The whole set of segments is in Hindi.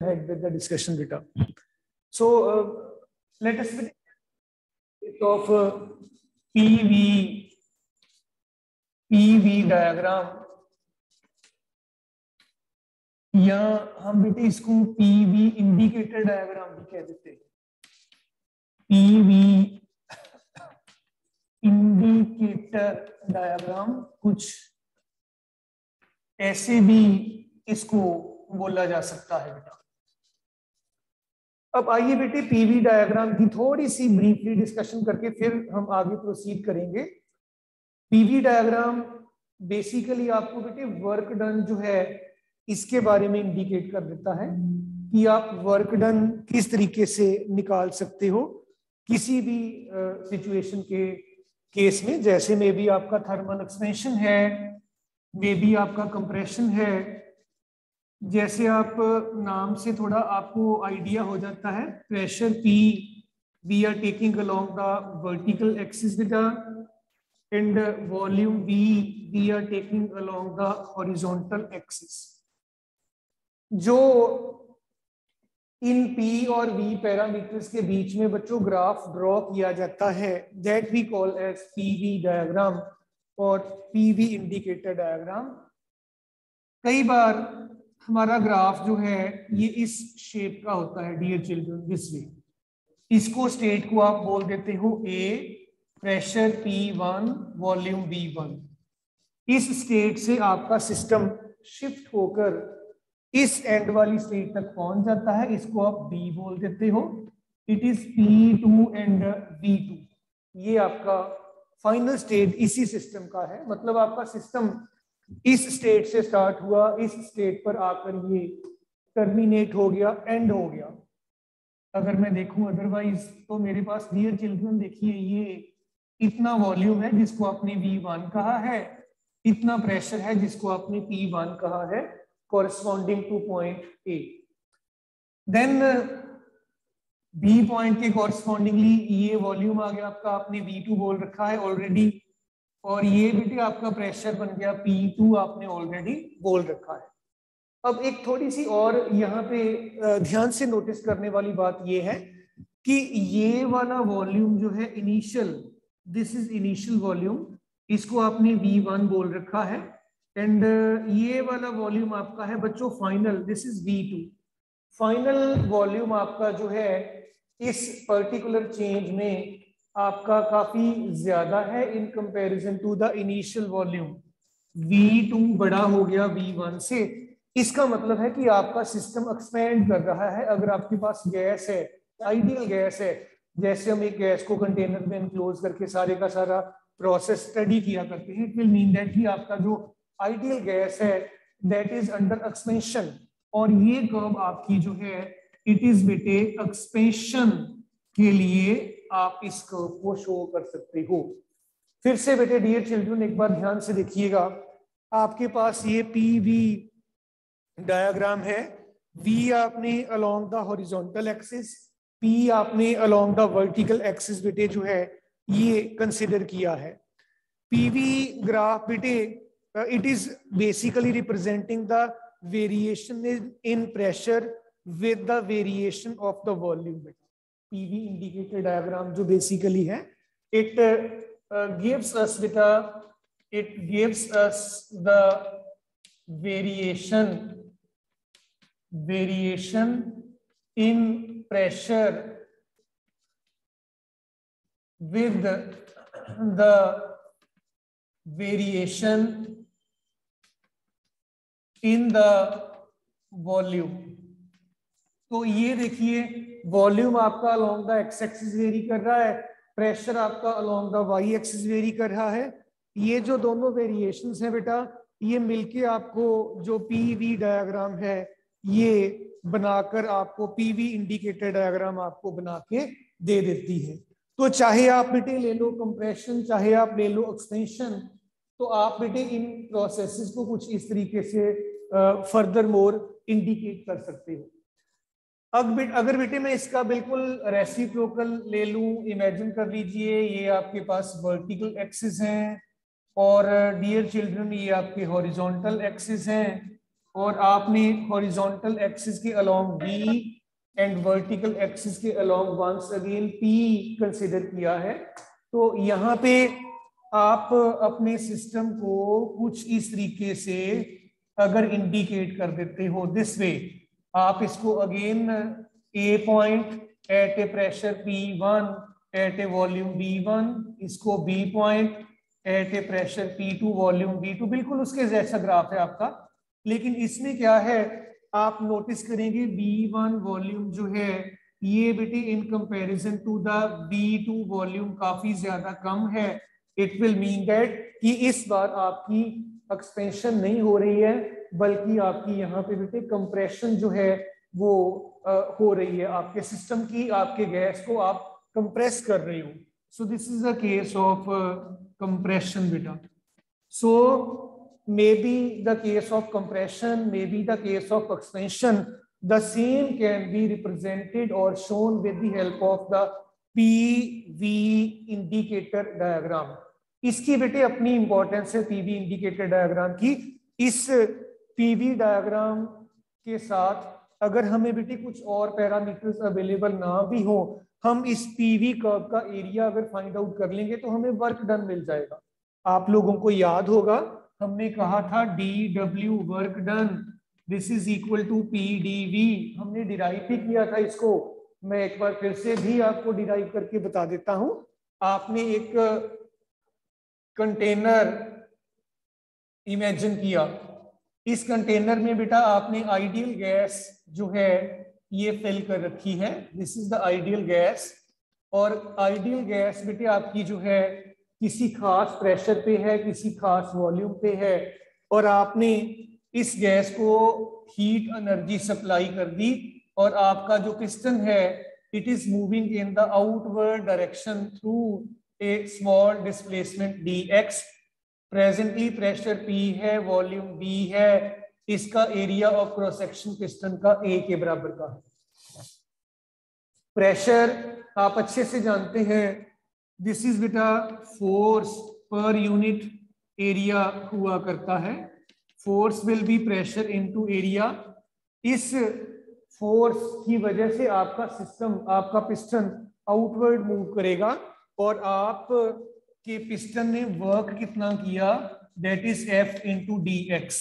ahead with the discussion beta. So uh, let us of uh, PV PV diagram. या हम बेटे इसको पीवी इंडिकेटर डायग्राम भी कह देते हैं। पीवी इंडिकेटर डायग्राम कुछ ऐसे भी इसको बोला जा सकता है बेटा। अब आइए बेटे पीवी डायग्राम की थोड़ी सी ब्रीफली डिस्कशन करके फिर हम आगे प्रोसीड करेंगे। पीवी डायग्राम बेसिकली आपको बेटे वर्क डन जो है, इसके बारे में इंडिकेट कर देता है कि आप वर्क डन किस तरीके से निकाल सकते हो किसी भी सिचुएशन के केस में। जैसे मे भी आपका थर्मल एक्सपेंशन है मे भी आपका कंप्रेशन है जैसे आप नाम से थोड़ा आपको आइडिया हो जाता है pressure P V are taking along the vertical axis बेटा and volume V V are taking along the horizontal axis जो इन पी और वी पैरामीटर्स के बीच में बच्चों ग्राफ ड्रॉ किया जाता है that we call as PV diagram और पीवी इंडिकेटर डायग्राम कई बार हमारा ग्राफ जो है, ये इस शेप का होता है डियर चिल्ड्रन दिस वे इसको स्टेट को आप बोल देते हो a pressure P one volume V one इस स्टेट से आपका सिस्टम शिफ्ट होकर इस एंड वाली स्टेट तक पहुँच जाता है। इसको आप बी बोल देते हो। It is P two and V two ये आपका फाइनल स्टेट इसी सिस्टम का है। मतलब आपका सिस्टम इस स्टेट से स्टार्ट हुआ, इस स्टेट पर आकर ये टर्मिनेट हो गया एंड हो गया। अगर मैं देखूँ अदरवाइज़ तो मेरे पास डियर चिल्ड्रन देखिए, ये इतना वॉल्यूम है जिसको आपने वी वन कहा है, इतना प्रेशर है जिसको आपने पी वन कहा है corresponding to point A then B point के कॉरेस्पॉन्डिंगली ये वॉल्यूम आ गया आपका, आपने वी टू बोल रखा है ऑलरेडी और ये बेटे आपका प्रेशर बन गया पी टू आपने ऑलरेडी बोल रखा है। अब एक थोड़ी सी और यहाँ पे ध्यान से नोटिस करने वाली बात ये है कि ये वाला वॉल्यूम जो है initial this is initial volume इसको आपने V1 बोल रखा है। एंड ये वाला वॉल्यूम आपका है बच्चों final this is V2 final volume आपका जो है, इस पर्टिकुलर चेंज में आपका काफ़ी ज़्यादा है in comparison to the initial volume V2 बड़ा हो गया V1 से। इसका मतलब है कि आपका सिस्टम एक्सपेंड कर रहा है। अगर आपके पास गैस है आइडियल गैस है, जैसे हम एक गैस को कंटेनर में इनक्लोज करके सारे का सारा प्रोसेस स्टडी किया करते हैं इट विल मीन दैट कि आपका जो आइडियल गैस है दैट इज़ अंडर एक्सपेंशन और ये कर्व आपकी जो है इट इज़ बेटे एक्सपेंशन के लिए आप इस कर्व को शो कर सकते हो। फिर से बेटे डियर चिल्ड्रन एक बार ध्यान से देखिएगा। आपके पास ये पी वी डायाग्राम है। वी आपने along the horizontal axis P आपने अलोंग द वर्टिकल एक्सिस बेटे जो है, ये कंसिडर किया है। पीवी ग्राफ बेटे it is basically representing the variation in pressure with the variation of the volume बेटे। PV indicator diagram जो basically है it uh, gives us with a it gives us the variation variation in pressure with the, variation in the volume तो ये देखिए वॉल्यूम आपका along the X axis vary कर रहा है प्रेशर आपका along the Y axis vary कर रहा है। ये जो दोनों वेरिएशन हैं बेटा, ये मिलके आपको जो पीवी डायग्राम है, ये बनाकर आपको पीवी इंडिकेटर डायग्राम आपको बना के दे देती है। तो चाहे आप बेटे ले लो कंप्रेशन चाहे आप ले लो एक्सटेंशन तो आप बेटे इन प्रोसेसेस को कुछ इस तरीके से फर्दर मोर इंडिकेट कर सकते हो। अब अगर बेटे मैं इसका बिल्कुल रेसिप्रोकल ले लूँ इमेजिन कर लीजिए, ये आपके पास वर्टिकल एक्सिस हैं और डियर चिल्ड्रन ये आपके हॉरिजॉन्टल एक्सिस हैं और आपने हॉरिजॉन्टल एक्सिस के along V and vertical axis के along once again P consider किया है। तो यहाँ पे आप अपने सिस्टम को कुछ इस तरीके से अगर इंडिकेट कर देते हो दिस वे आप इसको again a point at a pressure P one at a volume V one इसको B point at a pressure P two volume V two बिल्कुल उसके जैसा ग्राफ है आपका। लेकिन इसमें क्या है? आप नोटिस करेंगे बी वन वॉल्यूम जो है, ये बेटे in comparison to the V two volume काफ़ी ज़्यादा कम है। इट विल मीन दैट कि इस बार आपकी एक्सपेंशन नहीं हो रही है। बल्कि आपकी यहाँ पे बेटे कंप्रेशन जो है वो आ, हो रही है। आपके सिस्टम की आपके गैस को आप कंप्रेस कर रहे हो। So this is a case of compression बेटा। So may be the case of compression may be the case of expansion the same can be represented or shown with the help of the PV indicator diagram. इसकी बेटे अपनी इंपॉर्टेंस है पीवी इंडिकेटर डायग्राम की। इस पीवी डायग्राम के साथ अगर हमें बेटी कुछ और पैरामीटर्स अवेलेबल ना भी हो, हम इस पीवी कर्व का एरिया अगर फाइंड आउट कर लेंगे तो हमें वर्क डन मिल जाएगा। आप लोगों को याद होगा, हमने कहा था D W work done this is equal to P D V हमने डिराइव भी किया था इसको। मैं एक बार फिर से भी आपको डिराइव करके बता देता हूँ। आपने एक कंटेनर इमेजिन किया। इस कंटेनर में बेटा आपने आइडियल गैस जो है, ये फिल कर रखी है। This is the ideal gas और आइडियल गैस बेटे आपकी जो है, किसी खास प्रेशर पे है, किसी खास वॉल्यूम पे है। और आपने इस गैस को हीट एनर्जी सप्लाई कर दी और आपका जो पिस्टन है it is moving in the outward direction through a small displacement D X presently pressure P है वॉल्यूम बी है, इसका area of cross section piston का ए के बराबर का। है प्रेशर आप अच्छे से जानते हैं दिस इज़ बिटा फोर्स पर यूनिट एरिया हुआ करता है। Force will be pressure into area इस फोर्स की वजह से आपका सिस्टम आपका पिस्टन आउटवर्ड मूव करेगा और आप के पिस्टन ने वर्क कितना किया? That is F into D X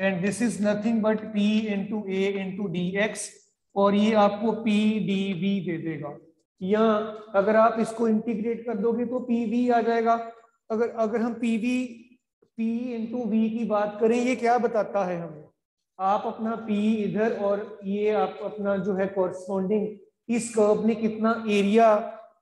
and this is nothing but P into A into D X और ये आपको पी डी वी दे देगा। या अगर आप इसको इंटीग्रेट कर दोगे तो पी वी आ जाएगा। अगर अगर हम P V P into V की बात करें, ये क्या बताता है हमें? आप अपना पी इधर और ये आप अपना जो है कॉरस्पॉन्डिंग इस कर्व ने कितना एरिया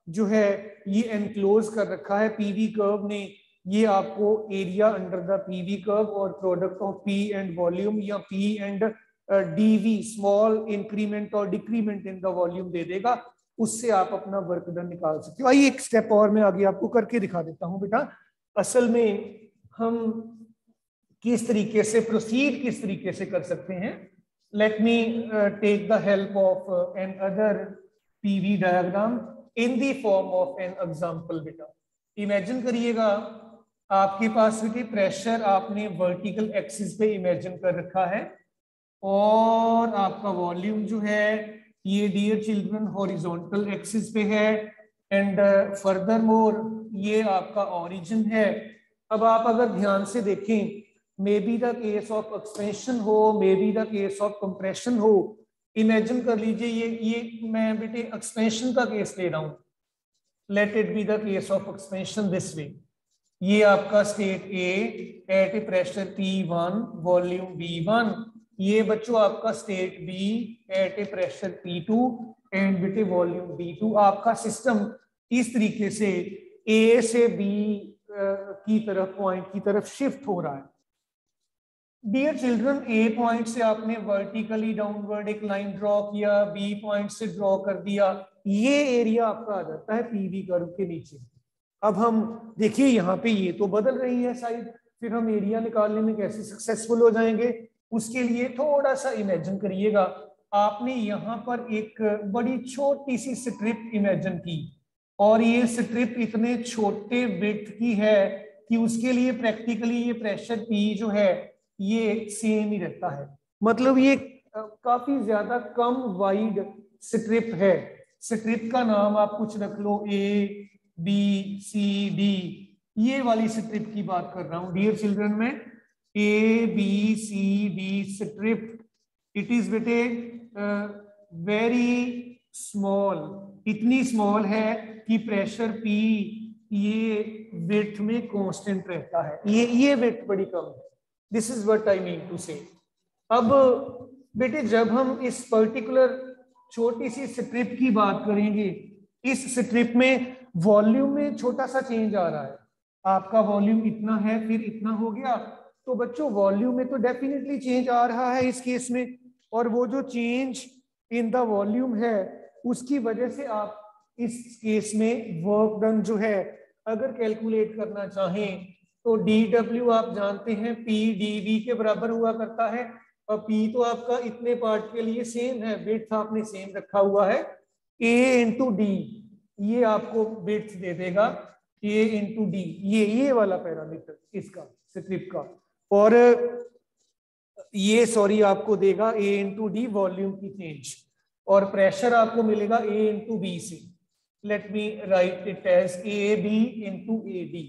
जो है ये एनक्लोज कर रखा है पीवी कर्व ने। ये आपको area under the PV curve और product of P and volume या P and DV small increment और डिक्रीमेंट इन द वॉल्यूम दे देगा। उससे आप अपना वर्क डन निकाल सकते हो। आइए एक स्टेप और मैं आगे आपको करके दिखा देता हूँ बेटा। असल में हम किस तरीके से प्रोसीड किस तरीके से कर सकते हैं? Let me take the help of an other PV diagram in the form of an example बेटा। इमेजिन करिएगा, आपके पास भी प्रेशर आपने वर्टिकल एक्सिस पे इमेजिन कर रखा है, और आपका वॉल्यूम जो है, ये डियर चिल्ड्रन हॉरिजॉन्टल एक्सिस पे है एंड फर्दर मोर ये आपका ओरिजिन है। अब आप अगर ध्यान से देखें may be the case of expansion हो may be the case of compression हो इमेजिन कर लीजिए ये ये मैं बेटे एक्सपेंशन का केस ले रहा हूँ। Let it be the case of expansion this way ये आपका state A at a pressure P one volume V one ये बच्चों आपका state B at a pressure P two and बेटे वॉल्यूम बी टू आपका सिस्टम इस तरीके से ए से बी की तरफ़ पॉइंट की तरफ़ शिफ्ट हो रहा है। डियर चिल्ड्रन ए पॉइंट से आपने वर्टिकली डाउनवर्ड एक लाइन ड्रॉ किया बी पॉइंट से ड्रॉ कर दिया। ये एरिया आपका आ जाता है पीवी कर्व के नीचे। अब हम, देखिए यहाँ पे ये तो बदल रही है साइड फिर हम एरिया निकालने में कैसे सक्सेसफुल हो जाएँगे, उसके लिए थोड़ा सा इमेजिन करिएगा। आपने यहाँ पर एक बड़ी छोटी सी स्ट्रिप इमेजिन की। और ये स्ट्रिप इतने छोटे विथ की है कि उसके लिए प्रैक्टिकली ये प्रेशर पी जो है ये सेम ही रहता है। मतलब ये काफ़ी ज़्यादा कम वाइड स्ट्रिप है। स्ट्रिप का नाम आप कुछ रख लो ए बी सी डी ये वाली स्ट्रिप की बात कर रहा हूँ। डियर चिल्ड्रन में A B C D strip it is बेटे वेरी स्मॉल इतनी स्मॉल है कि प्रेशर पी ये वेट में कांस्टेंट रहता है। ये ये वेट बड़ी कम है। This is what I mean to say अब, बेटे, जब हम इस पर्टिकुलर छोटी सी स्ट्रिप की बात करेंगे, इस स्ट्रिप में वॉल्यूम में छोटा सा चेंज आ रहा है। आपका वॉल्यूम इतना है, फिर इतना हो गया तो बच्चों वॉल्यूम में तो डेफिनेटली चेंज आ रहा है इस केस में। और वो जो चेंज इन द वॉल्यूम है, उसकी वजह से आप इस केस में वर्क डन जो है, अगर कैलकुलेट करना चाहें तो डब्ल्यू आप जानते हैं डी वी के बराबर हुआ करता है और पी तो आपका इतने पार्ट के लिए सेम है बिट्स आपने सेम रखा हुआ है। ए इंटू डी ये आपको बिट्स दे देगा। ए इंटू डी ये ये वाला पैरामीटर इसका स्क्रिप्ट का। और, ये सॉरी आपको देगा ए इंटू डी वॉल्यूम की चेंज और प्रेशर आपको मिलेगा ए इंटू बी से। Let me write it as A B into A D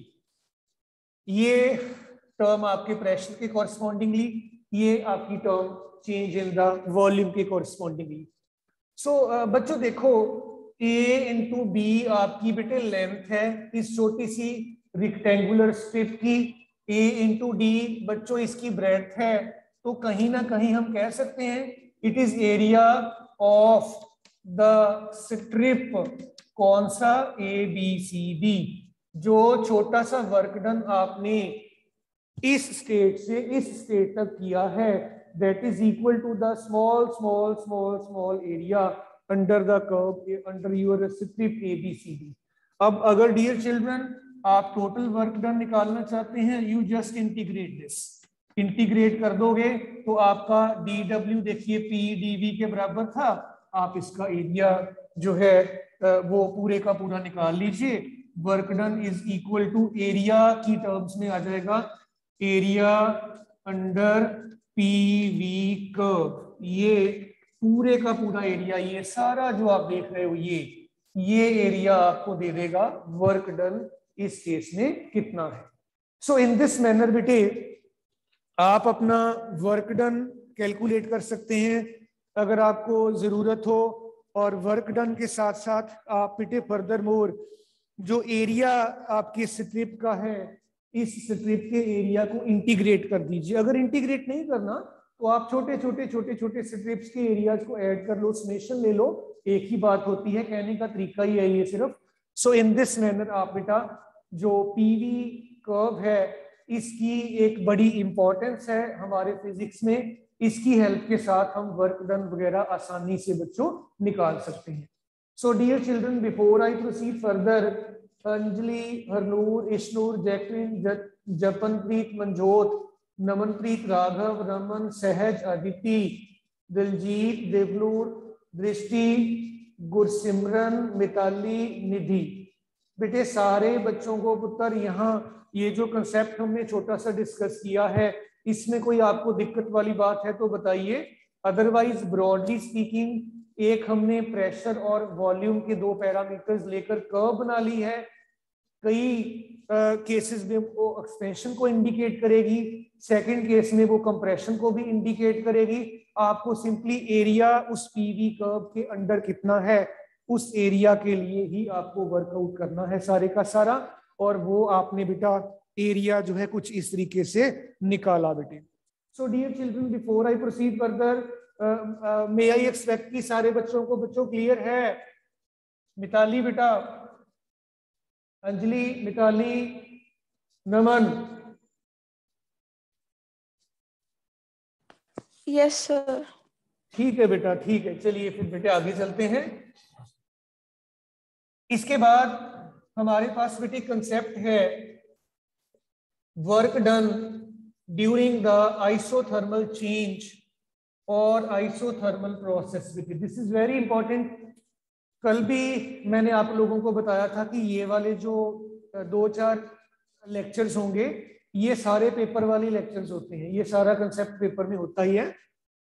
ये टर्म आपके प्रेशर के कॉरस्पॉन्डिंगली ये आपकी term change in the volume के कॉरस्पॉन्डिंगली सो बच्चों देखो ए इंटू बी आपकी बेटे लेंथ है, इस छोटी सी रिक्टेंगुलर स्ट्रिप की ए इंटू डी बच्चों इसकी ब्रेथ है तो कहीं ना कहीं हम कह सकते हैं it is area of the strip कौन सा? ए बी सी डी जो छोटा सा वर्क डन आपने इस स्टेट से इस स्टेट तक किया है that is equal to the small small small small area under the curve under your strip A B C D अब अगर डियर चिल्ड्रन आप टोटल वर्क डन निकालना चाहते हैं you just integrate this integrate कर दोगे तो आपका डी डब्ल्यू देखिए पी डी वी के बराबर था, आप इसका एरिया जो है वो पूरे का पूरा निकाल लीजिए। Work done is equal to area की टर्म्स में आ जाएगा। Area under P V curve ये पूरे का पूरा एरिया ये सारा जो आप देख रहे हो, ये ये एरिया आपको दे देगा वर्क डन इस केस में कितना है। सो इन दिस मैनर बेटे, आप अपना वर्क डन कैलकुलेट कर सकते हैं। अगर आपको ज़रूरत हो और वर्क डन के साथ साथ आप पिटे फर्दर मोर जो एरिया आपके स्ट्रिप का है, इस स्ट्रिप के एरिया को इंटीग्रेट कर दीजिए। अगर इंटीग्रेट नहीं करना तो आप छोटे छोटे छोटे छोटे स्ट्रिप्स के एरियाज़ को ऐड कर लो स्मेशन ले लो। एक ही बात होती है, कहने का तरीका ही है ये सिर्फ़। सो इन दिस मैनर आप बेटा, जो पीवी कर्व है, इसकी एक बड़ी इंपॉर्टेंस है हमारे फिजिक्स में। इसकी हेल्प के साथ हम वर्क डन वगैरह आसानी से बच्चों निकाल सकते हैं। So dear children before I proceed further Anjali Harnoor Ishnoor Jacqueline Japanpreet Manjot Namanpreet Raghav Raman Sahaj Aditi Diljit देवलूर दृष्टि गुरसिमरन मिताली निधि बेटे, सारे बच्चों को पुत्र, यहाँ ये जो कंसेप्ट हमने छोटा सा डिस्कस किया है, इसमें कोई आपको दिक्कत वाली बात है तो बताइए। अदरवाइज़ ब्रॉडली स्पीकिंग एक हमने प्रेशर और वॉल्यूम के दो पैरामीटर्स लेकर कर्व बना ली है। कई केसेस में वो एक्सपेंशन को इंडिकेट करेगी सेकंड केस में वो कंप्रेशन को भी इंडिकेट करेगी। आपको सिंपली एरिया उस पीवी कर्व के अंडर कितना है, उस एरिया के लिए ही आपको वर्कआउट करना है सारे का सारा। और वो आपने बेटा एरिया जो है कुछ इस तरीके से निकाला बेटे। So dear children before I proceed further may I expect की सारे बच्चों को बच्चों क्लियर है? मिताली बेटा। अंजलि मिताली नमन। यस सर ठीक है बेटा ठीक है। चलिए फिर बेटे आगे चलते हैं। इसके बाद हमारे पास बेटे कंसेप्ट है। Work done during the isothermal change और आइसोथर्मल प्रोसेस बेटे दिस इज़ वेरी इंपॉर्टेंट कल भी मैंने आप लोगों को बताया था कि ये वाले जो दो चार लेक्चर्स होंगे, ये सारे पेपर वाले लेक्चर्स होते हैं। ये सारा कंसेप्ट पेपर में होता ही है।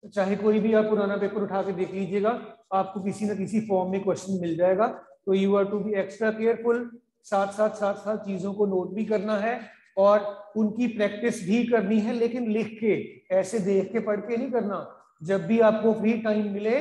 चाहे कोई भी आप पुराना पेपर उठा के देख लीजिएगा, आपको किसी ना किसी फॉर्म में क्वेश्चन मिल जाएगा। तो you are to be extra careful साथ साथ साथ साथ चीज़ों को नोट भी करना है और उनकी प्रैक्टिस भी करनी है, लेकिन लिख के, ऐसे देख के, पढ़ के नहीं करना। जब भी आपको फ्री टाइम मिले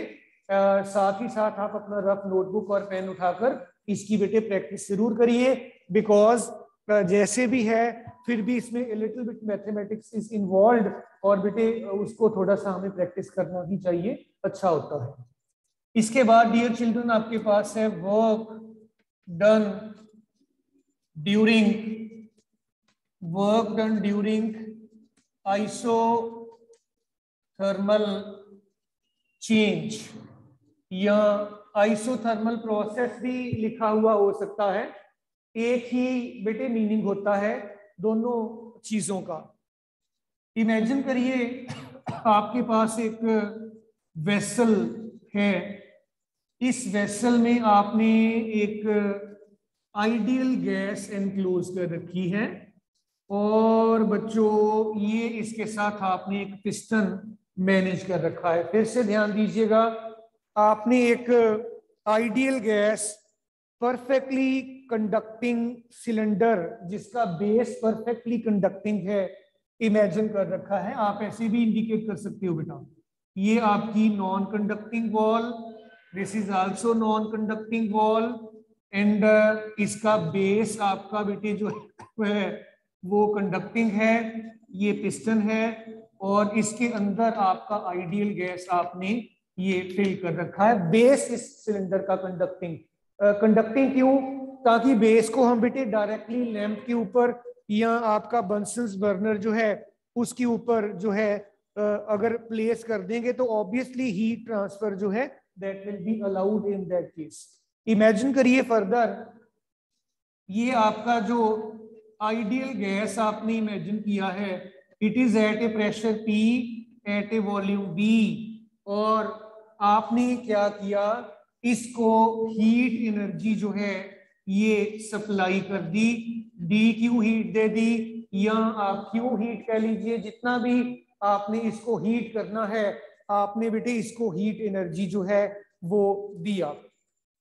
आ, साथ ही साथ आप अपना रफ नोटबुक और पेन उठाकर इसकी बेटे प्रैक्टिस ज़रूर करिए बिकॉज़ जैसे भी है फिर भी इसमें little bit mathematics is involve और बेटे उसको थोड़ा सा हमें प्रैक्टिस करना ही चाहिए अच्छा होता है। इसके बाद डियर चिल्ड्रन आपके पास है work done during work done during isothermal change या आइसोथर्मल प्रोसेस भी लिखा हुआ हो सकता है। एक ही बेटे मीनिंग होता है दोनों चीज़ों का। इमेजिन करिए, आपके पास एक वेसल है। इस वेसल में आपने एक आइडियल गैस एनक्लोज कर रखी है। और बच्चों, ये इसके साथ आपने एक पिस्टन मैनेज कर रखा है। फिर से ध्यान दीजिएगा, आपने एक ideal gas perfectly conducting cylinder जिसका बेस परफेक्टली कंडक्टिंग है इमेजिन कर रखा है। आप ऐसे भी इंडिकेट कर सकते हो बेटा। ये आपकी non conducting wall this is also non conducting wall and इसका बेस आपका बेटे जो है, वो कंडक्टिंग है, ये पिस्टन है और इसके अंदर आपका आइडियल गैस आपने ये फिल कर रखा है। बेस इस सिलेंडर का कंडक्टिंग कंडक्टिंग क्यों? ताकि बेस को हम बेटे डायरेक्टली लैंप के ऊपर या आपका बंसल्स बर्नर जो है, उसके ऊपर जो है अगर प्लेस कर देंगे तो ऑब्वियसली हीट ट्रांसफ़र जो है that will be allowed in that case imagine करिए फर्दर ये आपका जो आइडियल गैस आपने इमेजिन किया है it is at a pressure P at a volume V और आपने क्या किया? इसको हीट एनर्जी जो है, ये सप्लाई कर दी। डी क्यू हीट दे दी? या आप क्यू हीट कह लीजिए? जितना भी आपने इसको हीट करना है, आपने बेटे इसको हीट एनर्जी जो है, वो दिया।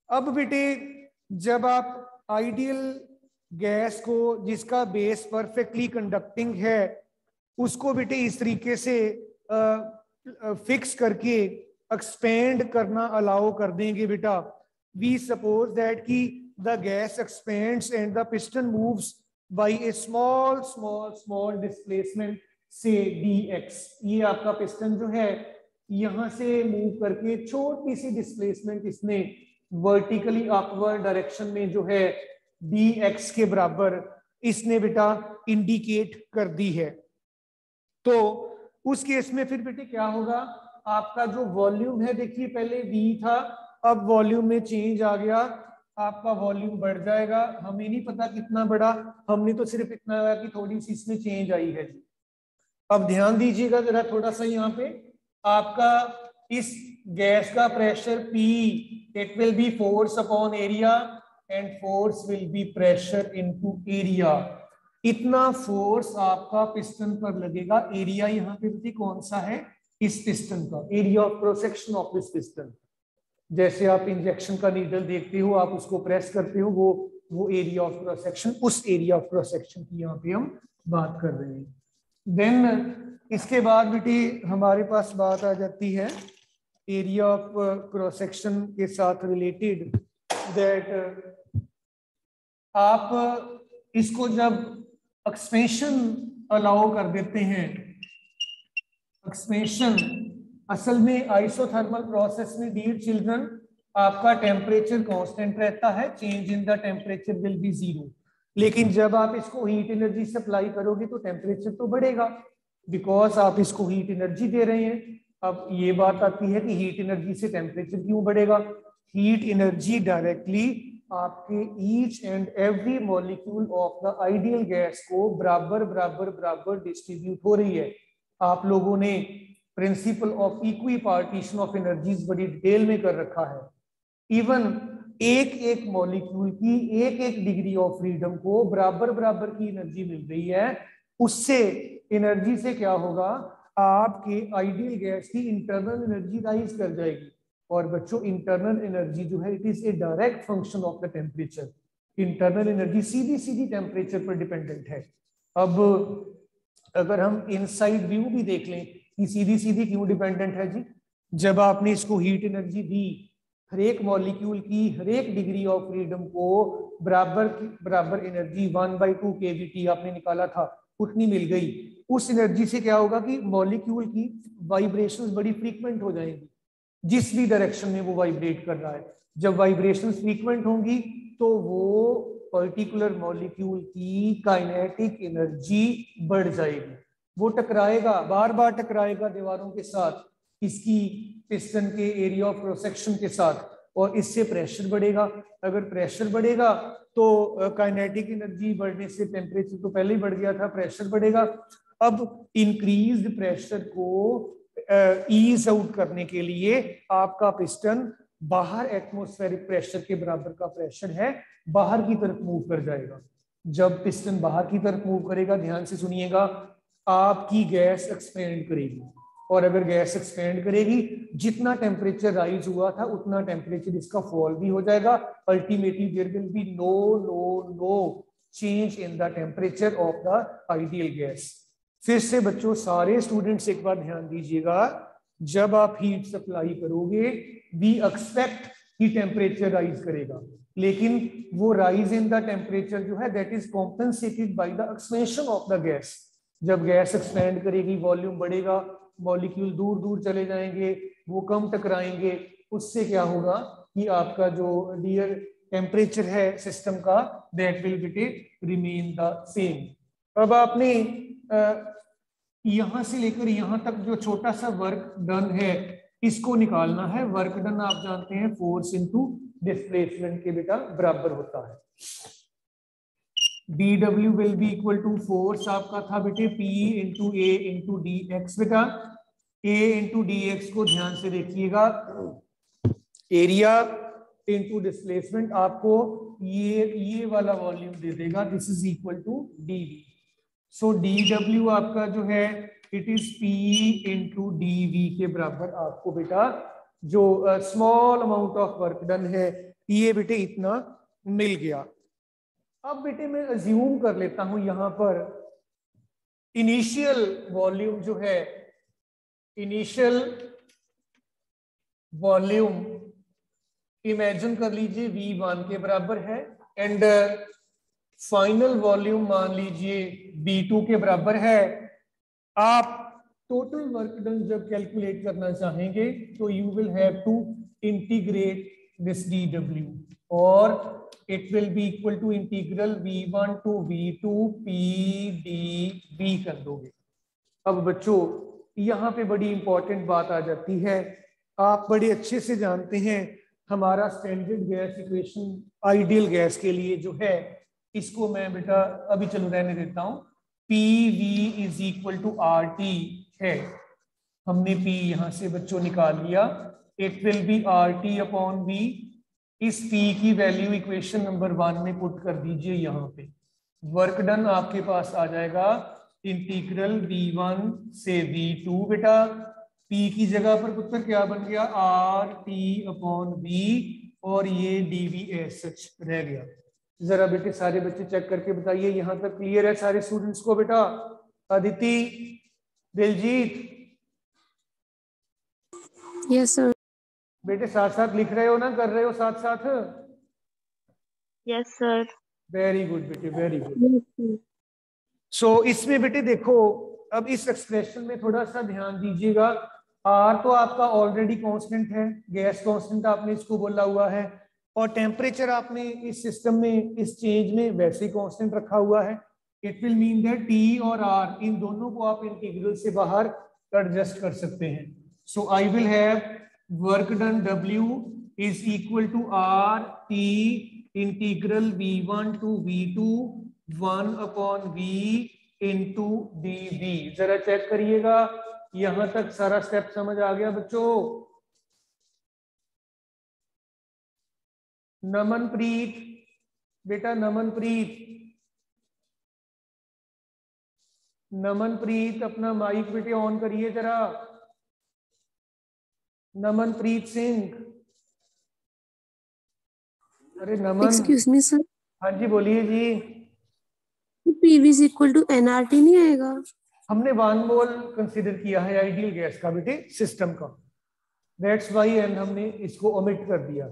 अब बेटे, जब आप आइडियल गैस को, जिसका बेस परफेक्टली कंडक्टिंग है उसको बेटे इस तरीके से फिक्स करके एक्सपेंड करना अलाउ कर देंगे बेटा। वी सपोज़ दैट कि the gas expands and the piston moves by a small small small displacement से डी एक्स ये आपका पिस्टन जो है, यहाँ से मूव करके छोटी सी डिस्प्लेसमेंट इसने वर्टिकली अपवर्ड डायरेक्शन में जो है डी एक्स के बराबर इसने बेटा इंडिकेट कर दी है। तो उस केस में फिर बेटे क्या होगा? आपका जो वॉल्यूम है, देखिए पहले वी था, अब वॉल्यूम में चेंज आ गया, आपका वॉल्यूम बढ़ जाएगा। हमें नहीं पता कितना बड़ा हमने तो सिर्फ़ इतना आया कि थोड़ी सी इसमें चेंज आई है जी। अब ध्यान दीजिएगा जरा थोड़ा सा यहाँ पे, आपका इस गैस का pressure P it will be force upon area and force will be pressure into area इतना फोर्स आपका पिस्टन पर लगेगा। एरिया यहाँ पे कौन सा है? इस पिस्टन का। Area of cross section of this piston जैसे आप इंजेक्शन का नीडल देखते हो, आप उसको प्रेस करते हो, वो वो एरिया ऑफ़ प्रोसेक्शन उस एरिया ऑफ़ प्रोसेक्शन की यहाँ पे हम बात कर रहे हैं। देन इसके बाद बेटी हमारे पास बात आ जाती है एरिया ऑफ़ प्रोसेक्शन के साथ रिलेटेड दैट आप इसको जब एक्सपेंशन अलाउ कर देते हैं। एक्सपेंशन असल में आइसोथर्मल प्रोसेस में डियर चिल्ड्रन आपका टेम्परेचर कांस्टेंट रहता है change in the temperature will be zero लेकिन जब आप इसको हीट एनर्जी सप्लाई करोगे तो टेम्परेचर तो बढ़ेगा बिकॉज़ आप इसको हीट एनर्जी दे रहे हैं। अब ये बात आती है कि हीट एनर्जी से टेम्परेचर क्यों बढ़ेगा? हीट एनर्जी डायरेक्टली आपके each and every molecule of the ideal gas को बराबर बराबर बराबर डिस्ट्रीब्यूट हो रही है। आप लोगों ने principle of equipartition of energies बड़ी डिटेल में कर रखा है। इवन एक एक मॉलिक्यूल की एक एक डिग्री ऑफ़ फ्रीडम को बराबर बराबर की एनर्जी मिल रही है। उससे एनर्जी से क्या होगा? आपके आइडियल गैस की इंटरनल एनर्जी राइज कर जाएगी। और बच्चों इंटरनल एनर्जी जो है it is a direct function of the temperature internal energy सीधी सीधी टेम्परेचर पर डिपेंडेंट है। अब, अगर हम इनसाइड व्यू भी देख लें, कि सीधी सीधी क्यों डिपेंडेंट है जी? जब आपने इसको हीट एनर्जी दी हर एक मॉलिक्यूल की हर एक डिग्री ऑफ़ फ्रीडम को बराबर बराबर energy one by two K V T आपने निकाला था, उतनी मिल गई। उस एनर्जी से क्या होगा कि मॉलिक्यूल की वाइब्रेशंस बड़ी फ्रीक्वेंट हो जाएँगी। जिस भी डायरेक्शन में वो वाइब्रेट कर रहा है। जब वाइब्रेशन फ्रीक्वेंट होंगी तो वो पर्टिकुलर मॉलिक्यूल की काइनेटिक एनर्जी बढ़ जाएगी। वो टकराएगा बार बार टकराएगा दीवारों के साथ, इसकी पिस्टन के एरिया ऑफ़ प्रोसेक्शन के साथ, और इससे प्रेशर बढ़ेगा। अगर प्रेशर बढ़ेगा तो काइनेटिक एनर्जी बढ़ने से टेम्परेचर तो पहले ही बढ़ गया था प्रेशर बढ़ेगा। अब इंक्रीज प्रेशर को ईज आउट करने के लिए आपका पिस्टन बाहर एटमोस्फेरिक प्रेशर के बराबर का प्रेशर है, बाहर की तरफ़ मूव कर जाएगा। जब पिस्टन बाहर की तरफ़ मूव करेगा, ध्यान से सुनिएगा, आपकी गैस एक्सपेंड करेगी। और अगर गैस एक्सपेंड करेगी, जितना टेम्परेचर राइज हुआ था, उतना टेम्परेचर इसका फॉल भी हो जाएगा। Ultimately there will be no no no change in the temperature of the ideal gas फिर से बच्चों, सारे स्टूडेंट्स एक बार ध्यान दीजिएगा, जब आप हीट सप्लाई करोगे वी एक्सपेक्ट कि टेम्परेचर राइज करेगा। लेकिन वो राइज इन द टेम्परेचर जो है that is compensated by the expansion of the gas जब गैस एक्सपेंड करेगी वॉल्यूम बढ़ेगा मॉलिक्यूल दूर दूर चले जाएँगे, वो कम टकराएँगे, उससे क्या होगा कि आपका जो डियर टेम्परेचर है सिस्टम का that will be remain the same अब आपने यहाँ से लेकर यहाँ तक जो छोटा सा वर्क डन है, इसको निकालना है। वर्क डन आप जानते हैं, फोर्स इनटू डिस्प्लेसमेंट के बेटा बराबर होता है। D W will be equal to force आपका था बेटे P into A into D X बेटा। ए इंटू डी एक्स को ध्यान से देखिएगा। एरिया इंटू डिस्प्लेसमेंट आपको ये ये वाला वॉल्यूम दे देगा। This is equal to D so D W आपका जो है it is P into D V के बराबर आपको बेटा, जो small amount of work done है, ये बेटे इतना मिल गया। अब बेटे मैं अज्यूम कर लेता हूँ यहाँ पर इनिशियल वॉल्यूम जो है इनिशियल वॉल्यूम इमेजिन कर लीजिए v वन के बराबर है एंड फाइनल वॉल्यूम मान लीजिए B2 के बराबर है। आप टोटल वर्क डन जब कैलकुलेट करना चाहेंगे तो you will have to integrate this D W और it will be equal to integral v1 to v2 p d v कर दोगे। अब बच्चों, यहाँ पे बड़ी इंपॉर्टेंट बात आ जाती है। आप बड़े अच्छे से जानते हैं, हमारा standard gas equation ideal gas के लिए जो है इसको मैं बेटा अभी चलो रहने देता हूँ। P V is equal to R T है। हमने पी यहाँ से बच्चों निकाल लिया। It will be R T upon V इस पी की वैल्यू इक्वेशन नंबर वन में पुट कर दीजिए यहाँ पे। वर्क डन आपके पास आ जाएगा। इंटीग्रल v1 से v2 बेटा। P की जगह पर पुत्र क्या बन गया? आर टी अपॉन वी और ये डी वी एस एच रह गया। जरा बेटे सारे बच्चे चेक करके बताइए यहाँ तक क्लियर है सारे स्टूडेंट्स को बेटा? अदिति दिलजीत। यस सर बेटे साथ साथ लिख रहे हो ना? कर रहे हो साथ साथ यस सर वेरी गुड बेटे वेरी गुड सो इसमें बेटे देखो अब इस एक्सप्रेशन में थोड़ा सा ध्यान दीजिएगा। आर तो आपका ऑलरेडी कांस्टेंट है गैस कांस्टेंट आपने इसको बोला हुआ है। और टेम्परेचर आपने इस सिस्टम में, इस चेंज में वैसे ही कांस्टेंट रखा हुआ है। It will mean that T और आर इन दोनों को आप इंटीग्रल से बाहर एडजस्ट कर सकते हैं। So I will have work done W is equal to R T integral V one to V two one upon V into D V जरा चेक करिएगा। यहाँ तक सारा स्टेप समझ आ गया बच्चों। नमनप्रीत बेटा नमनप्रीत। नमन प्रीत अपना माइक बेटे ऑन करिए जरा। नमन प्रीत सिंह। अरे नमन। एक्सक्यूज मी सर हाँ जी बोलिए जी। PV is equal to NRT नहीं आएगा? हमने वन मोल कंसीडर किया है आइडियल गैस का बेटे सिस्टम का। दैट्स वाई एन हमने इसको ओमिट कर दिया।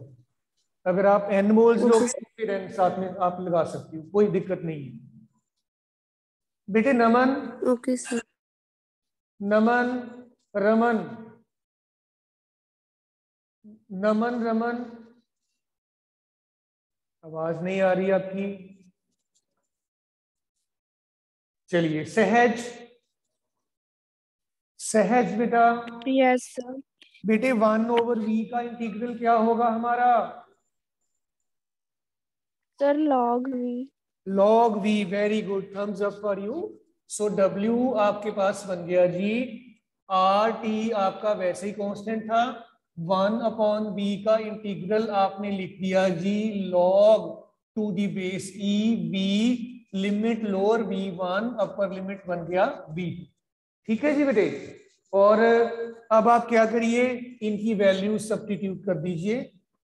अगर आप एन मोल्स लोग फिर एन साथ में आप लगा सकती हो कोई दिक्कत नहीं है। बेटे नमन। Okay sir. नमन रमन। नमन रमन। आवाज़ नहीं आ रही आपकी। चलिए सहज। सहज बेटा। यस सर बेटे वन ओवर वी का इंटीग्रल क्या होगा हमारा? Sir log V log v very good thumbs up for you so w आपके पास बन गया जी. आर टी आपका वैसे ही कांस्टेंट था. वन अपॉन v का इंटीग्रल आपने लिख दिया जी. Log to the base e v limit lower v one upper limit बन गया v ठीक है जी बेटे? और, अब आप क्या करिए? इनकी वैल्यू सब्सटीट्यूट कर दीजिए.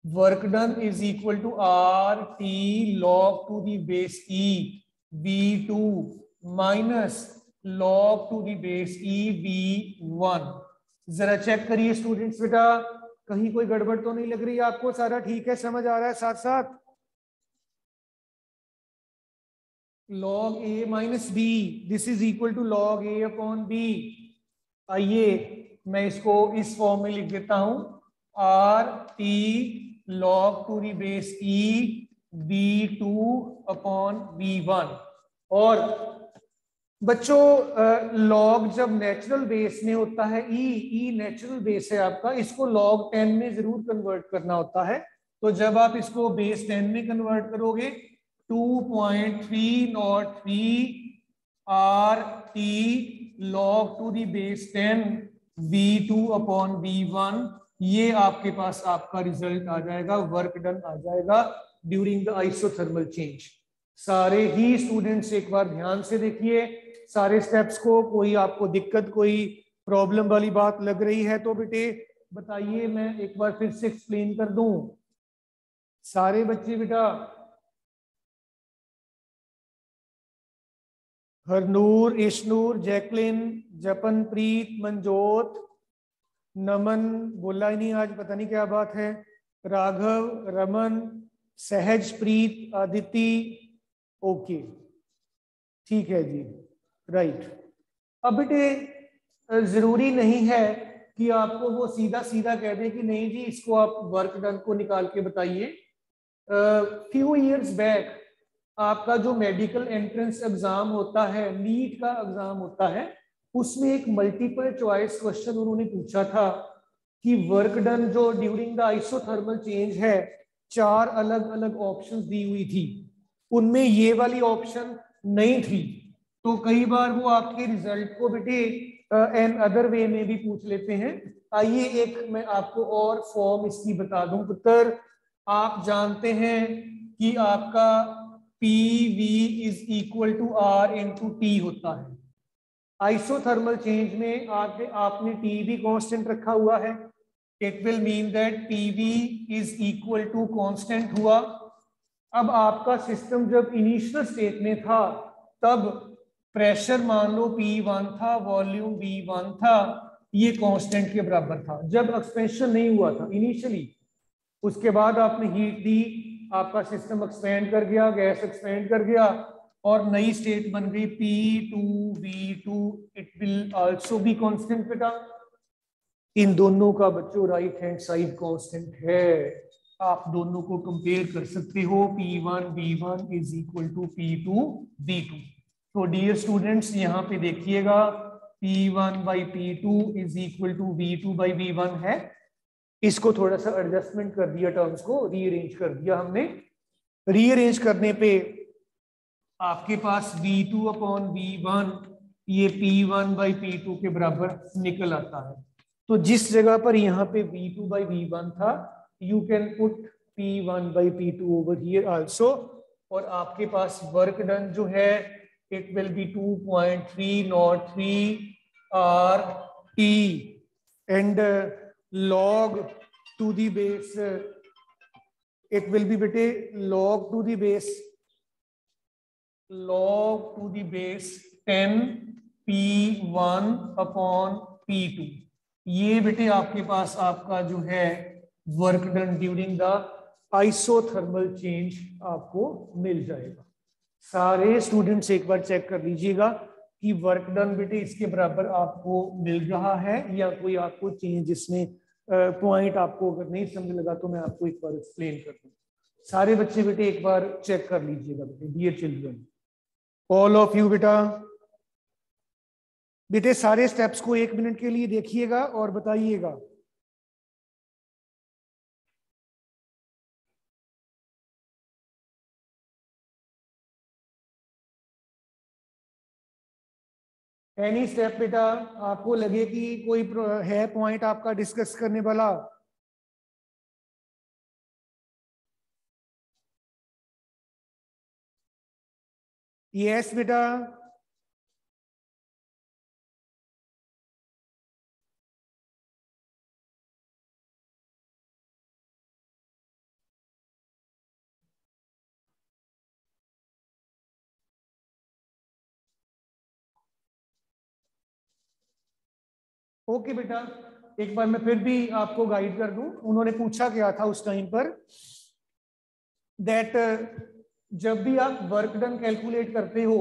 Is equal to R T log to the base E V two minus log to the base E V one जरा चेक करिए स्टूडेंट्स बेटा, कहीं कोई गड़बड़ तो नहीं लग रही आपको? सारा ठीक है? समझ आ रहा है साथ साथ? Log a minus B this is equal to log a upon B आइए, मैं इसको इस फॉर्म में लिख देता हूँ। R T log to the base E V two upon V और बच्चों लॉग जब नेचुरल बेस में होता है ई ई नेचुरल बेस है आपका, इसको लॉग टेन में ज़रूर कन्वर्ट करना होता है। तो जब आप इसको बेस टेन में कन्वर्ट करोगे two point three not three R T log to the base ten V two upon V one ये आपके पास आपका रिज़ल्ट आ जाएगा वर्क डन आ जाएगा ड्यूरिंग द आइसोथर्मल चेंज सारे ही स्टूडेंट्स एक बार ध्यान से देखिए, सारे स्टेप्स को, कोई आपको दिक्कत, कोई प्रॉब्लम वाली बात लग रही है तो बेटे बताइए, मैं एक बार फिर से एक्सप्लेन कर दूँ। सारे बच्चे बेटा, हरनूर, इशनूर, जैकलिन, जपनप्रीत मनजोत नमन, बोला ही नहीं, आज पता नहीं क्या बात है। राघव, रमन, सहज, प्रीत आदिति ओके। ठीक है जी राइट अब बेटे, ज़रूरी नहीं है कि आपको वो सीधा सीधा कह दे कि नहीं जी, इसको आप वर्क डन को निकाल के बताइए। फ्यू इयर्स बैक आपका जो मेडिकल एंट्रेंस एग्ज़ाम होता है नीट का एग्ज़ाम होता है उसमें एक मल्टीपल चॉइस क्वेश्चन उन्होंने पूछा था कि वर्क डन जो ड्यूरिंग द आइसोथर्मल चेंज है, चार अलग अलग ऑप्शंस दी हुई थी। उनमें ये वाली ऑप्शन नहीं थी। तो कई बार वो आपके रिज़ल्ट को बेटे एन अदर वे में भी पूछ लेते हैं। आइए एक मैं आपको और फॉर्म इसकी बता दूँ। पुत्र आप जानते हैं कि आपका P V is equal to R into T होता है। आइसोथर्मल चेंज में आपने आपने टी भी कांस्टेंट रखा हुआ है। It will mean that P V is equal to constant हुआ। अब आपका सिस्टम जब इनिशियल स्टेट में था, तब प्रेशर मान लो पी वन था वॉल्यूम बी वन था, ये कांस्टेंट के बराबर था। जब एक्सपेंशन नहीं हुआ था इनिशियली उसके बाद आपने हीट दी, आपका सिस्टम एक्सपेंड कर गया गैस एक्सपेंड कर गया और नई स्टेट बन गई P two V two it will also be constant बेटा। इन दोनों का बच्चों राइट हैंड साइड कांस्टेंट है। आप दोनों को कंपेयर कर सकते हो P one V one is equal to P two V two तो डियर स्टूडेंट्स यहाँ पे देखिएगा P one by P two is equal to V two by V one है। इसको थोड़ा सा एडजस्टमेंट कर दिया टर्म्स को रीअरेंज कर दिया हमने। रीअरेंज करने पे आपके पास v2 टू अपॉन वी ये p1 one by P to के बराबर निकल आता है। तो जिस जगह पर यहाँ पे v2 टू बाई वी था you can put p1 one by P two over here also और आपके पास वर्क डन जो है it will be 2.303 RT and uh, log to the base uh, it will be bete log to the base log to the base 10 p1 upon p2 ये बेटे आपके पास आपका जो है work done during the isothermal change आपको मिल जाएगा। सारे स्टूडेंट्स एक बार चेक कर लीजिएगा कि वर्क डन बेटे इसके बराबर आपको मिल रहा है या कोई आपको चेंज इसमें पॉइंट आपको अगर नहीं समझ लगा तो मैं आपको एक बार एक्सप्लेन कर दूँ। सारे बच्चे बेटे एक बार चेक कर लीजिएगा बेटे dear children all of you बेटा। बेटे, सारे स्टेप्स को एक मिनट के लिए देखिएगा और बताइएगा। एनी स्टेप बेटा, आपको लगे कि कोई है पॉइंट आपका डिस्कस करने वाला? यस बेटा। ओके okay, बेटा। एक बार मैं फिर भी आपको गाइड कर दूँ। उन्होंने पूछा क्या था उस टाइम पर? दैट जब भी आप वर्क डन कैलकुलेट करते हो,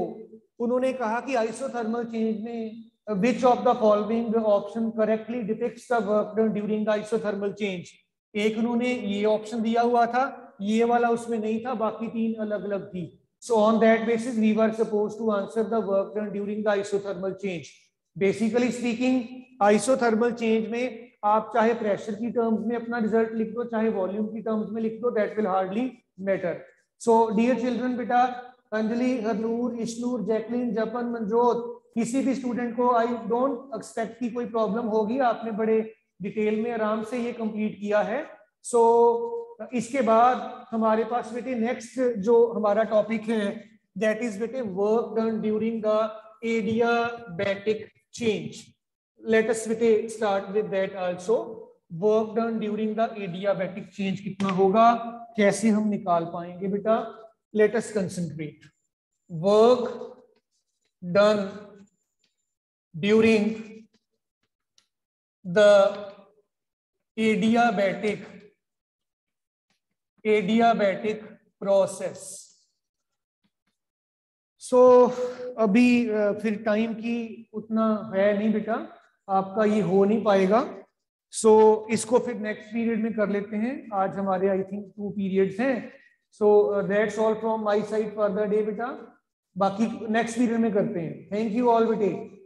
उन्होंने कहा कि आइसोथर्मल चेंज में which of the following option correctly depicts the work done during the isothermal change एक उन्होंने ये ऑप्शन दिया हुआ था, ये वाला उसमें नहीं था, बाकी तीन अलग अलग थी। So on that basis we were suppose to answer the work done during the isothermal change basically speaking isothermal change में आप चाहे प्रेशर की टर्म्स में अपना रिज़ल्ट लिख दो, चाहे वॉल्यूम की टर्म्स में लिख दो that will hardly matter so dear children बेटा अंजलि हरनूर इश्नूर जैकलिन जपन मनजोत किसी भी स्टूडेंट को आई डोंट एक्सपेक्ट की कोई प्रॉब्लम होगी आपने बड़े डिटेल में आराम से ये कंप्लीट किया है सो so, इसके बाद हमारे पास बेटे नेक्स्ट जो हमारा टॉपिक है दैट इज़ बेटे work done during the adiabatic change. Let us start with that also. Work done during the adiabatic change कितना होगा? कैसे हम निकाल पाएँगे बेटा? Latest concentrate work done during the adiabatic adiabatic process so अभी फिर टाइम की उतना है नहीं बेटा। आपका ये हो नहीं पाएगा। सो so, इसको फिर नेक्स्ट पीरियड में कर लेते हैं। आज हमारे आई थिंक टू पीरियड्स हैं। So that's all from my side for the day बेटा। बाकी नेक्स्ट पीरियड में करते हैं। थैंक यू ऑल बेटे।